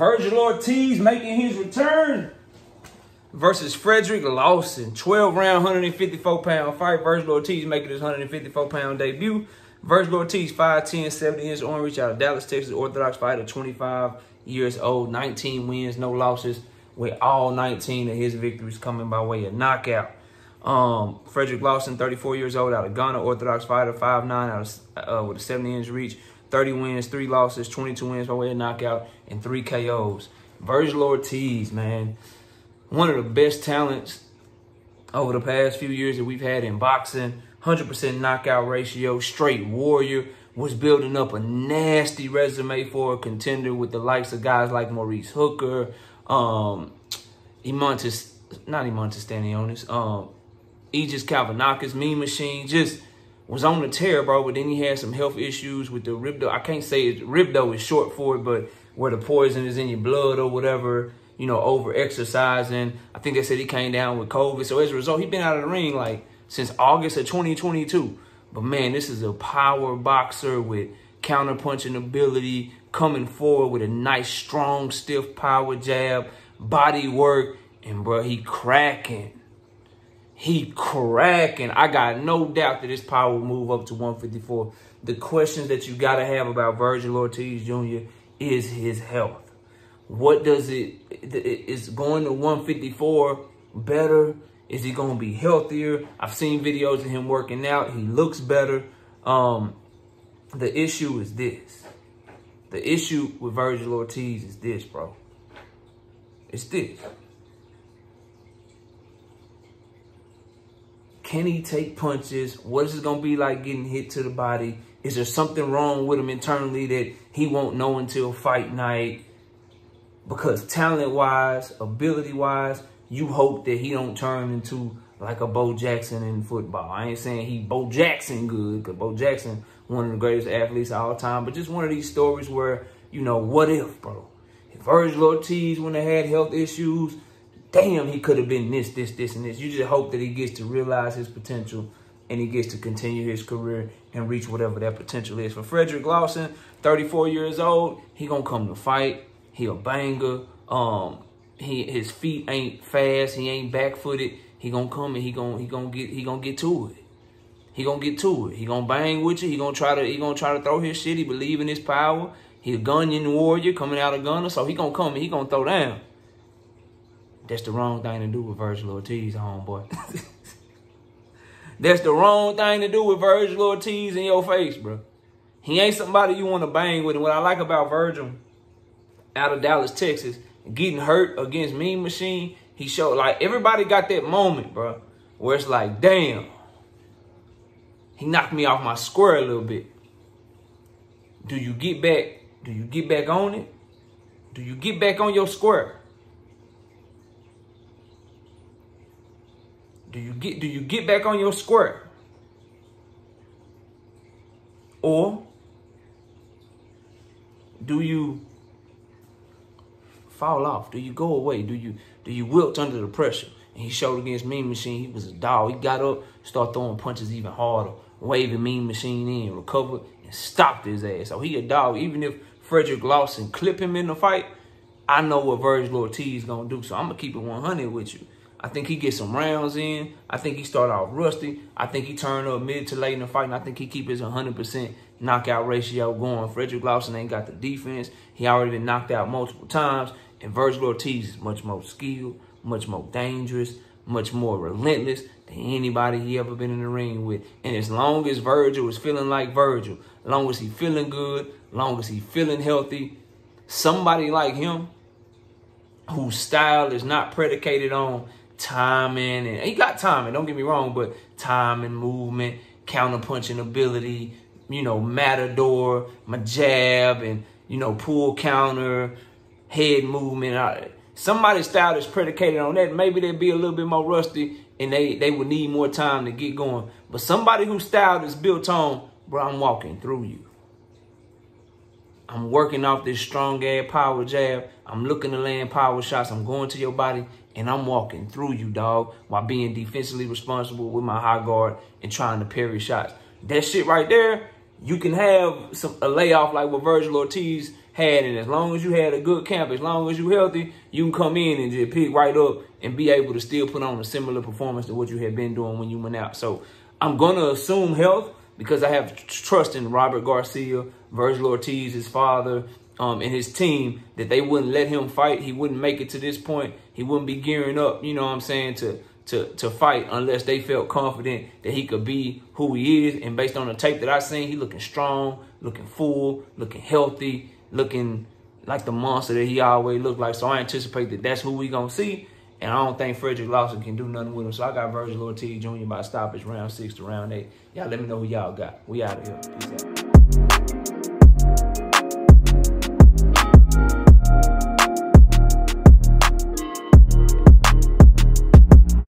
Vergil Ortiz making his return versus Fredrick Lawson. 12 round, 154 pound fight. Vergil Ortiz making his 154 pound debut. Vergil Ortiz, 5'10, 70 inch orange out of Dallas, Texas. Orthodox fighter, 25 years old, 19 wins, no losses, with all 19 of his victories coming by way of knockout. Um, Fredrick Lawson, 34 years old, out of Ghana, Orthodox fighter, 5'9", out of, uh, with a 70 inch reach, 30 wins, 3 losses, 22 wins by way of knockout, and 3 KOs. Vergil Ortiz, man, one of the best talents over the past few years that we've had in boxing. 100% knockout ratio, straight warrior, was building up a nasty resume for a contender with the likes of guys like Maurice Hooker, um, Eimantas, not Eimantas Stanionis, um, Egis Kalvinakis, Mean Machine, just was on the tear, bro. But then he had some health issues with the rhabdo. I can't say it, rhabdo is short for it, but where the poison is in your blood or whatever, you know, over exercising. I think they said he came down with COVID. So as a result, he's been out of the ring like since August of 2022. But man, this is a power boxer with counterpunching ability, coming forward with a nice, strong, stiff power jab, body work, and bro, he cracking. He cracking. I got no doubt that his power will move up to 154. The questions that you got to have about Vergil Ortiz Jr. is his health. What does it, is going to 154 better? Is he going to be healthier? I've seen videos of him working out. He looks better. Um, the issue is this. The issue with Vergil Ortiz is this, bro. It's this. Can he take punches? What is it going to be like getting hit to the body? Is there something wrong with him internally that he won't know until fight night? Because talent-wise, ability-wise, you hope that he don't turn into like a Bo Jackson in football. I ain't saying he Bo Jackson good, because Bo Jackson, one of the greatest athletes of all time, but just one of these stories where, you know, what if, bro? If Vergil Ortiz, when they had health issues, damn, he could have been this, this, this, and this. You just hope that he gets to realize his potential and he gets to continue his career and reach whatever that potential is. For Fredrick Lawson, 34 years old, he gonna come to fight. He a banger. Um, he his feet ain't fast. He ain't back footed. He gonna come and he gonna he gonna get he gonna get to it. He gonna get to it. He gonna bang with you. He gonna try to he gonna try to throw his shit. He believe in his power. He a Ghanaian warrior coming out of Ghana, so he gonna come and he gonna throw down. That's the wrong thing to do with Vergil Ortiz, homeboy. That's the wrong thing to do with Vergil Ortiz in your face, bro. He ain't somebody you want to bang with. And what I like about Vergil out of Dallas, Texas, getting hurt against Mean Machine, he showed like everybody got that moment, bro, where it's like, damn, he knocked me off my square a little bit. Do you get back? Do you get back on it? Do you get back on your square? Do you get do you get back on your square? Or do you fall off? Do you go away? Do you do you wilt under the pressure? And he showed against Mean Machine, he was a dog. He got up, started throwing punches even harder, waving Mean Machine in, recovered, and stopped his ass. So he a dog. Even if Fredrick Lawson clip him in the fight, I know what Vergil Ortiz gonna do. So I'm gonna keep it 100 with you. I think he gets some rounds in. I think he start off rusty. I think he turn up mid to late in the fight, and I think he keep his 100% knockout ratio going. Fredrick Lawson ain't got the defense. He already been knocked out multiple times. And Vergil Ortiz is much more skilled, much more dangerous, much more relentless than anybody he ever been in the ring with. And as long as Vergil is feeling like Vergil, long as he feeling good, long as he feeling healthy, somebody like him whose style is not predicated on timing and he got timing, don't get me wrong, but timing, movement, counterpunching ability, you know, matador, my jab and, you know, pull counter, head movement. Somebody's style is predicated on that. Maybe they'd be a little bit more rusty and they, they would need more time to get going. But somebody whose style is built on, bro, I'm walking through you. I'm working off this strong ass power jab. I'm looking to land power shots. I'm going to your body and I'm walking through you, dog, while being defensively responsible with my high guard and trying to parry shots. That shit right there, you can have some a layoff like what Vergil Ortiz had. And as long as you had a good camp, as long as you're healthy, you can come in and just pick right up and be able to still put on a similar performance to what you had been doing when you went out. So I'm going to assume health because I have trust in Robert Garcia, Vergil Ortiz, his father, um, and his team that they wouldn't let him fight. He wouldn't make it to this point. He wouldn't be gearing up, you know what I'm saying, to to to fight unless they felt confident that he could be who he is. And based on the tape that I seen, he looking strong, looking full, looking healthy, looking like the monster that he always looked like. So I anticipate that that's who we gonna see. And I don't think Fredrick Lawson can do nothing with him. So I got Vergil Ortiz Jr. by stoppage round six to round eight. Y'all let me know who y'all got. We out of here. Peace out.